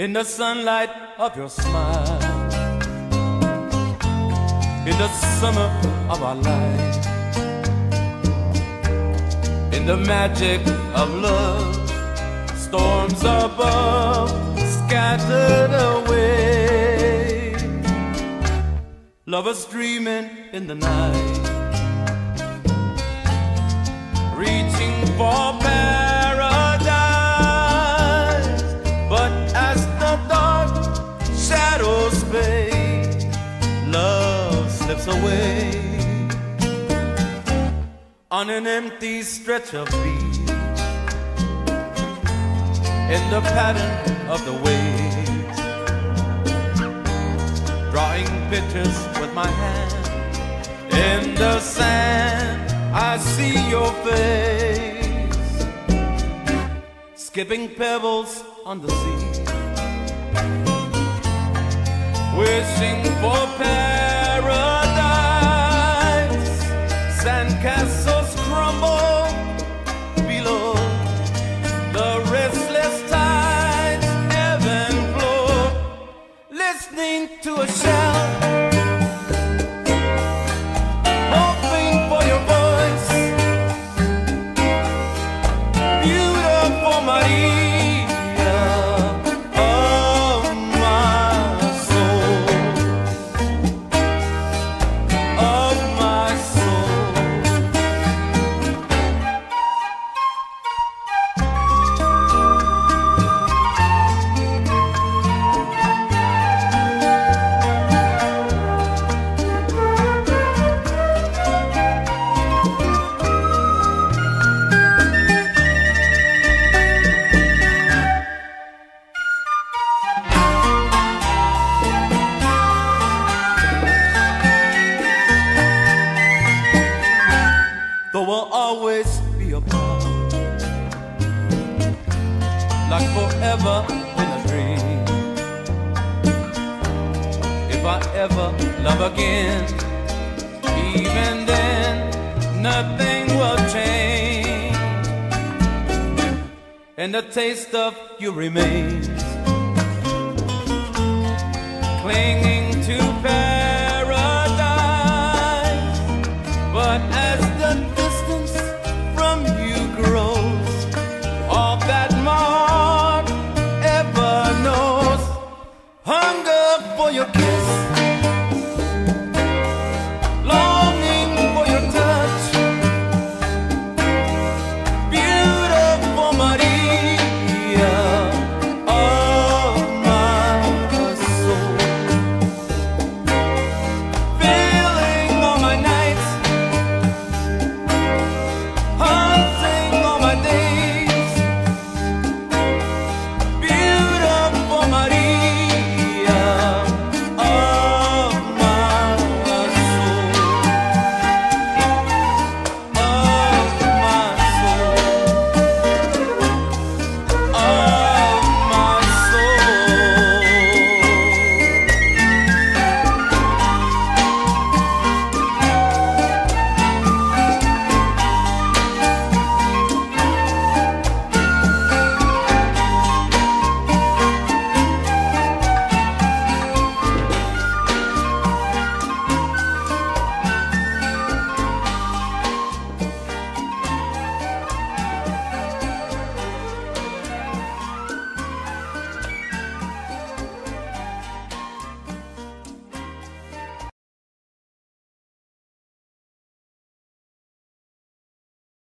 in the sunlight of your smile, in the summer of our life, in the magic of love, storms above scattered away, lovers dreaming in the night, away on an empty stretch of beach in the pattern of the waves, drawing pictures with my hand in the sand. I see your face, skipping pebbles on the sea, wishing for paradise. Will always be a part, like forever in a dream. If I ever love again, even then, nothing will change. And the taste of you remains, clinging